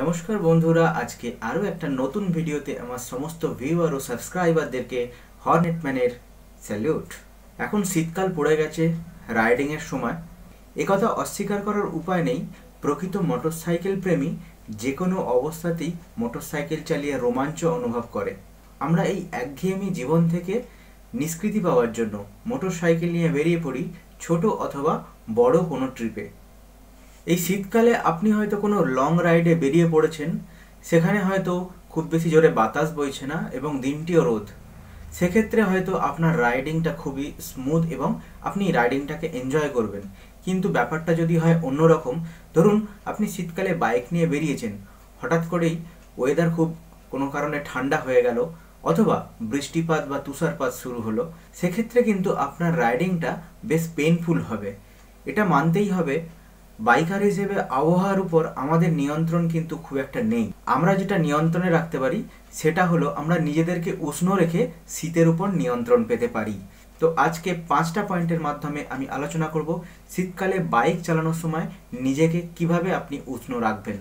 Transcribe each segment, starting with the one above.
নমস্কার বন্ধুরা, আজকে আরও একটা নতুন ভিডিওতে আমার সমস্ত ভিউয়ার ও সাবস্ক্রাইবারদেরকে হর্নেটম্যানের স্যালিউট এখন শীতকাল পড়ে গেছে রাইডিংয়ের সময়। একথা অস্বীকার করার উপায় নেই, প্রকৃত মোটরসাইকেল প্রেমী যে কোনো অবস্থাতেই মোটরসাইকেল চালিয়ে রোমাঞ্চ অনুভব করে। আমরা এই একঘেয়েমি জীবন থেকে নিষ্কৃতি পাওয়ার জন্য মোটরসাইকেল নিয়ে বেরিয়ে পড়ি ছোট অথবা বড় কোনো ট্রিপে এই শীতকালে আপনি হয়তো কোনো লং রাইডে বেরিয়ে পড়েছেন, সেখানে হয়তো খুব বেশি জোরে বাতাস বইছে না এবং দিনটিও রোদ। সেক্ষেত্রে হয়তো আপনার রাইডিংটা খুবই স্মুথ এবং আপনি রাইডিংটাকে এনজয় করবেন। কিন্তু ব্যাপারটা যদি হয় অন্যরকম, ধরুন আপনি শীতকালে বাইক নিয়ে বেরিয়েছেন, হঠাৎ করেই ওয়েদার খুব কোনো কারণে ঠান্ডা হয়ে গেল অথবা বৃষ্টিপাত বা তুষারপাত শুরু হলো, সেক্ষেত্রে কিন্তু আপনার রাইডিংটা বেশ পেনফুল হবে। এটা মানতেই হবে বাইকার হিসেবে আবহাওয়ার উপর আমাদের নিয়ন্ত্রণ কিন্তু খুব একটা নেই। আমরা যেটা নিয়ন্ত্রণে রাখতে পারি, সেটা হলো আমরা নিজেদেরকে উষ্ণ রেখে শীতের উপর নিয়ন্ত্রণ পেতে পারি। তো আজকে পাঁচটা পয়েন্টের মাধ্যমে আমি আলোচনা করব শীতকালে বাইক চালানোর সময় নিজেকে কীভাবে আপনি উষ্ণ রাখবেন।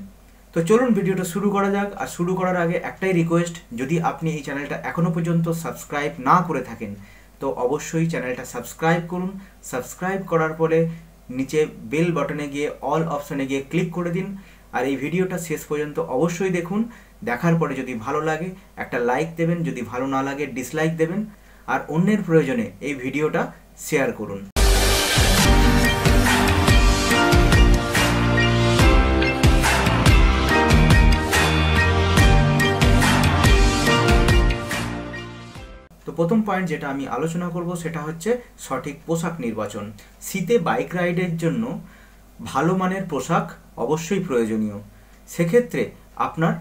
তো চলুন ভিডিওটা শুরু করা যাক, আর শুরু করার আগে একটাই রিকোয়েস্ট যদি আপনি এই চ্যানেলটা এখনও পর্যন্ত সাবস্ক্রাইব না করে থাকেন, তো অবশ্যই চ্যানেলটা সাবস্ক্রাইব করুন। সাবস্ক্রাইব করার পরে নিচে বেল বাটনে গিয়ে অল অপশানে গিয়ে ক্লিক করে দিন। আর এই ভিডিওটা শেষ পর্যন্ত অবশ্যই দেখুন। দেখার পরে যদি ভালো লাগে, একটা লাইক দেবেন, যদি ভালো না লাগে ডিসলাইক দেবেন। আর অন্যের প্রয়োজনে এই ভিডিওটা শেয়ার করুন। প্রথম পয়েন্ট যেটা আমি আলোচনা করব সেটা হচ্ছে সঠিক পোশাক নির্বাচন। শীতে বাইক রাইডের জন্য ভালো মানের পোশাক অবশ্যই প্রয়োজনীয়। সেক্ষেত্রে আপনার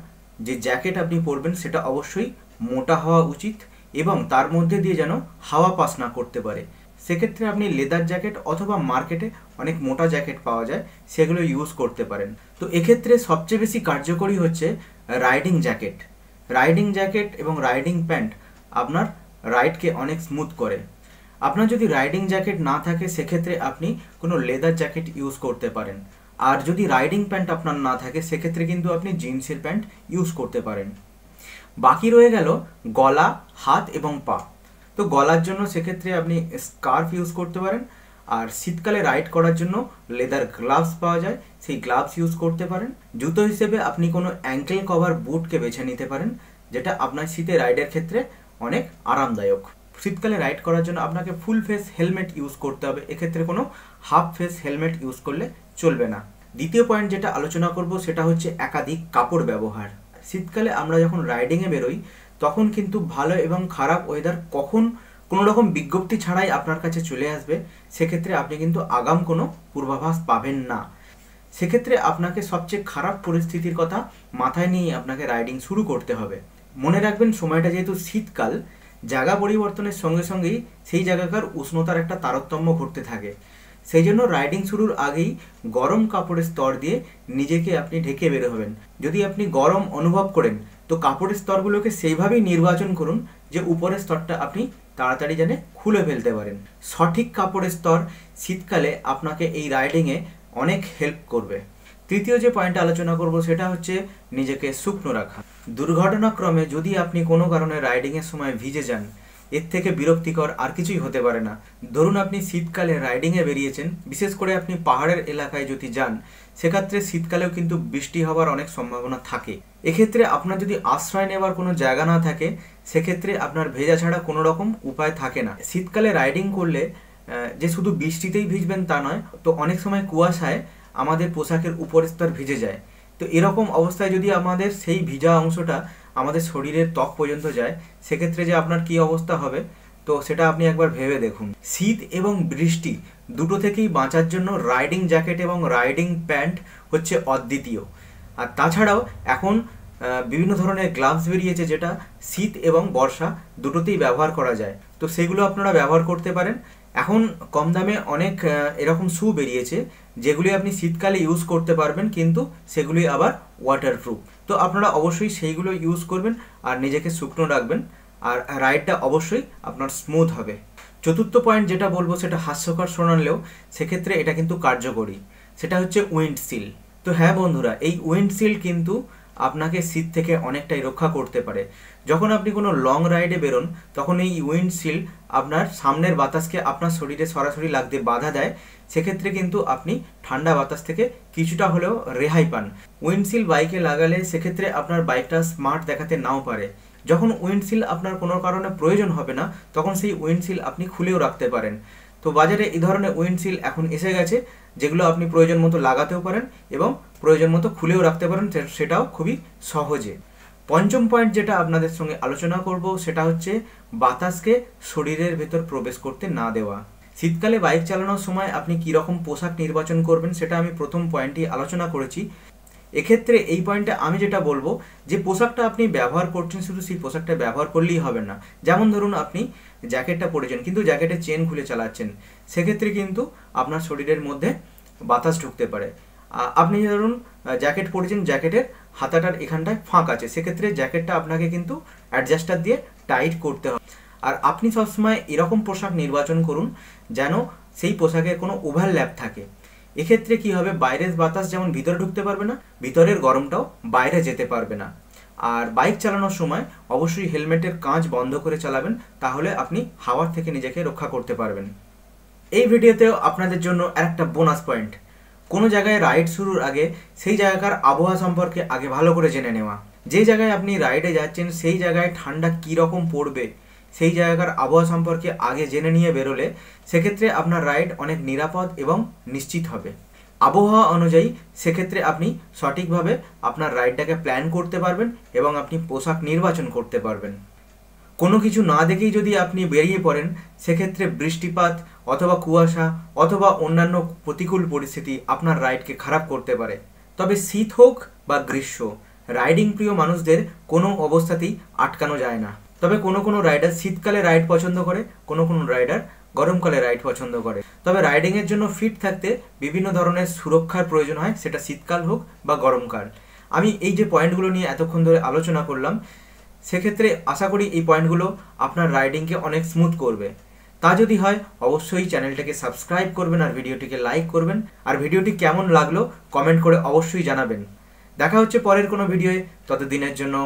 যে জ্যাকেট আপনি পরবেন সেটা অবশ্যই মোটা হওয়া উচিত এবং তার মধ্যে দিয়ে যেন হাওয়া পাস না করতে পারে। সেক্ষেত্রে আপনি লেদার জ্যাকেট অথবা মার্কেটে অনেক মোটা জ্যাকেট পাওয়া যায়, সেগুলো ইউজ করতে পারেন। তো এক্ষেত্রে সবচেয়ে বেশি কার্যকরী হচ্ছে রাইডিং জ্যাকেট রাইডিং জ্যাকেট এবং রাইডিং প্যান্ট আপনার রাইডকে অনেক স্মুথ করে। আপনার যদি রাইডিং জ্যাকেট না থাকে, সেক্ষেত্রে আপনি কোনো লেদার জ্যাকেট ইউজ করতে পারেন। আর যদি রাইডিং প্যান্ট আপনার না থাকে, সেক্ষেত্রে কিন্তু আপনি জিন্সের প্যান্ট ইউজ করতে পারেন। বাকি রয়ে গেল গলা, হাত এবং পা। তো গলার জন্য সেক্ষেত্রে আপনি স্কার্ফ ইউজ করতে পারেন। আর শীতকালে রাইড করার জন্য লেদার গ্লাভস পাওয়া যায়, সেই গ্লাভস ইউজ করতে পারেন। জুতো হিসেবে আপনি কোনো অ্যাঙ্কেল কভার বুটকে বেছে নিতে পারেন, যেটা আপনার শীতে রাইডের ক্ষেত্রে অনেক আরামদায়ক। শীতকালে রাইড করার জন্য আপনাকে ফুল ফেস হেলমেট ইউজ করতে হবে। এক্ষেত্রে কোনো হাফ ফেস হেলমেট ইউজ করলে চলবে না। দ্বিতীয় পয়েন্ট যেটা আলোচনা করব সেটা হচ্ছে একাধিক কাপড় ব্যবহার। শীতকালে আমরা যখন রাইডিংয়ে বেরোই, তখন কিন্তু ভালো এবং খারাপ ওয়েদার কখন কোনো রকম বিজ্ঞপ্তি ছাড়াই আপনার কাছে চলে আসবে। সেক্ষেত্রে আপনি কিন্তু আগাম কোনো পূর্বাভাস পাবেন না। সেক্ষেত্রে আপনাকে সবচেয়ে খারাপ পরিস্থিতির কথা মাথায় নিয়ে আপনাকে রাইডিং শুরু করতে হবে। মনে রাখবেন, সময়টা যেহেতু শীতকাল, জায়গা পরিবর্তনের সঙ্গে সঙ্গেই সেই জায়গাকার উষ্ণতার একটা তারতম্য ঘটতে থাকে। সেই জন্য রাইডিং শুরুর আগেই গরম কাপড়ের স্তর দিয়ে নিজেকে আপনি ঢেকে বের হবেন। যদি আপনি গরম অনুভব করেন, তো কাপড়ের স্তরগুলোকে সেইভাবেই নির্বাচন করুন যে উপরের স্তরটা আপনি তাড়াতাড়ি যেন খুলে ফেলতে পারেন। সঠিক কাপড়ের স্তর শীতকালে আপনাকে এই রাইডিংয়ে অনেক হেল্প করবে। তৃতীয় যে পয়েন্ট আলোচনা করব সেটা হচ্ছে নিজেকে শুকনো রাখা। দুর্ঘটনাক্রমে যদি আপনি কোনো কারণে রাইডিংয়ের সময় ভিজে যান, এর থেকে বিরক্তিকর আর কিছুই হতে পারে না। ধরুন আপনি শীতকালে রাইডিংয়ে বেরিয়েছেন, বিশেষ করে আপনি পাহাড়ের এলাকায় যদি যান, সেক্ষেত্রে শীতকালেও কিন্তু বৃষ্টি হওয়ার অনেক সম্ভাবনা থাকে। এক্ষেত্রে আপনার যদি আশ্রয় নেওয়ার কোনো জায়গা না থাকে, সেক্ষেত্রে আপনার ভেজা ছাড়া কোনো রকম উপায় থাকে না। শীতকালে রাইডিং করলে যে শুধু বৃষ্টিতেই ভিজবেন তা নয়, তো অনেক সময় কুয়াশায় আমাদের পোশাকের উপরের স্তর ভিজে যায়। তো এরকম অবস্থায় যদি আমাদের সেই ভিজা অংশটা আমাদের শরীরের ত্বক পর্যন্ত যায়, সেক্ষেত্রে যে আপনার কি অবস্থা হবে, তো সেটা আপনি একবার ভেবে দেখুন। শীত এবং বৃষ্টি দুটো থেকেই বাঁচার জন্য রাইডিং জ্যাকেট এবং রাইডিং প্যান্ট হচ্ছে অদ্বিতীয়। আর তাছাড়াও এখন বিভিন্ন ধরনের গ্লাভস বেরিয়েছে যেটা শীত এবং বর্ষা দুটোতেই ব্যবহার করা যায়। তো সেগুলো আপনারা ব্যবহার করতে পারেন। এখন কম দামে অনেক এরকম শু বেরিয়েছে। যেগুলি আপনি শীতকালে ইউজ করতে পারবেন, কিন্তু সেগুলি আবার ওয়াটারপ্রুফ তো আপনারা অবশ্যই সেইগুলো ইউজ করবেন আর নিজেকে শুকনো রাখবেন আর রাইডটা অবশ্যই আপনার স্মুথ হবে। চতুর্থ পয়েন্ট যেটা বলব সেটা হাস্যকর শোনালেও সেক্ষেত্রে এটা কিন্তু কার্যকরী। সেটা হচ্ছে উইন্ড উইন্ডশিল তো হ্যাঁ বন্ধুরা, এই উইন্ডশিল্ড কিন্তু আপনাকে শীত থেকে অনেকটাই রক্ষা করতে পারে। যখন আপনি কোনো লং রাইডে বেরোন, তখন এই উইন্ডশিল্ড আপনার সামনের বাতাসকে আপনার শরীরে সরাসরি লাগতে বাধা দেয় সেক্ষেত্রে কিন্তু আপনি ঠান্ডা বাতাস থেকে কিছুটা হলেও রেহাই পান। উইন্ডশিল বাইকে লাগালে সেক্ষেত্রে আপনার বাইকটা স্মার্ট দেখাতে নাও পারে। যখন উইন্ডশিল আপনার কোনো কারণে প্রয়োজন হবে না, তখন সেই উইন্ডশিল আপনি খুলেও রাখতে পারেন। তো বাজারে এই ধরনের উইন্ডশিল এখন এসে গেছে, যেগুলো আপনি প্রয়োজন মতো লাগাতেও পারেন এবং প্রয়োজন মতো খুলেও রাখতে পারেন সেটাও খুবই সহজে। পঞ্চম পয়েন্ট যেটা আপনাদের সঙ্গে আলোচনা করব, সেটা হচ্ছে বাতাসকে শরীরের ভেতর প্রবেশ করতে না দেওয়া। শীতকালে বাইক চালানোর সময় আপনি কীরকম পোশাক নির্বাচন করবেন সেটা আমি প্রথম পয়েন্টটি আলোচনা করেছি। এক্ষেত্রে এই পয়েন্টে আমি যেটা বলব, যে পোশাকটা আপনি ব্যবহার করছেন শুধু সেই পোশাকটা ব্যবহার করলেই হবে না। যেমন ধরুন আপনি জ্যাকেটটা পরেছেন, কিন্তু জ্যাকেটের চেন খুলে চালাচ্ছেন। সেক্ষেত্রে কিন্তু আপনার শরীরের মধ্যে বাতাস ঢুকতে পারে। আপনি ধরুন জ্যাকেট পরেছেন, জ্যাকেটের হাতাটার এখানটায় ফাঁক আছে। সেক্ষেত্রে জ্যাকেটটা আপনাকে কিন্তু অ্যাডজাস্টার দিয়ে টাইট করতে হবে। আর আপনি সবসময় এরকম পোশাক নির্বাচন করুন যেন সেই পোশাকের কোনো ওভারল্যাপ থাকে। এক্ষেত্রে কি হবে? বাইরের বাতাস যেমন ভিতরে ঢুকতে পারবে না, ভিতরের গরমটাও বাইরে যেতে পারবে না। আর বাইক চালানোর সময় অবশ্যই হেলমেটের কাঁচ বন্ধ করে চালাবেন, তাহলে আপনি হাওয়ার থেকে নিজেকে রক্ষা করতে পারবেন। এই ভিডিওতেও আপনাদের জন্য একটা বোনাস পয়েন্ট কোনো জায়গায় রাইড শুরুর আগে সেই জায়গাকার আবহাওয়া সম্পর্কে আগে ভালো করে জেনে নেওয়া। যে জায়গায় আপনি রাইডে যাচ্ছেন, সেই জায়গায় ঠান্ডা কীরকম পড়বে সেই জায়গার আবহাওয়া সম্পর্কে আগে জেনে নিয়ে বেরোলে সেক্ষেত্রে আপনার রাইড অনেক নিরাপদ এবং নিশ্চিত হবে। আবহাওয়া অনুযায়ী সেক্ষেত্রে আপনি সঠিকভাবে আপনার রাইডটাকে প্ল্যান করতে পারবেন এবং আপনি পোশাক নির্বাচন করতে পারবেন। কোনো কিছু না দেখেই যদি আপনি বেরিয়ে পড়েন, সেক্ষেত্রে বৃষ্টিপাত অথবা কুয়াশা অথবা অন্যান্য প্রতিকূল পরিস্থিতি আপনার রাইডকে খারাপ করতে পারে। তবে শীত হোক বা গ্রীষ্ম, রাইডিং প্রিয় মানুষদের কোনো অবস্থাতেই আটকানো যায় না। তবে কোনো কোনো রাইডার শীতকালে রাইড পছন্দ করে, কোনো কোনো রাইডার গরমকালে রাইড পছন্দ করে। তবে রাইডিংয়ের জন্য ফিট থাকতে বিভিন্ন ধরনের সুরক্ষার প্রয়োজন হয়, সেটা শীতকাল হোক বা গরমকাল। আমি এই যে পয়েন্টগুলো নিয়ে এতক্ষণ ধরে আলোচনা করলাম, সেক্ষেত্রে আশা করি এই পয়েন্টগুলো আপনার রাইডিংকে অনেক স্মুথ করবে। তা যদি হয়, অবশ্যই চ্যানেলটাকে সাবস্ক্রাইব করবেন আর ভিডিওটিকে লাইক করবেন। আর ভিডিওটি কেমন লাগল কমেন্ট করে অবশ্যই জানাবেন। দেখা হচ্ছে পরের কোনো ভিডিওয়ে ততদিনের জন্য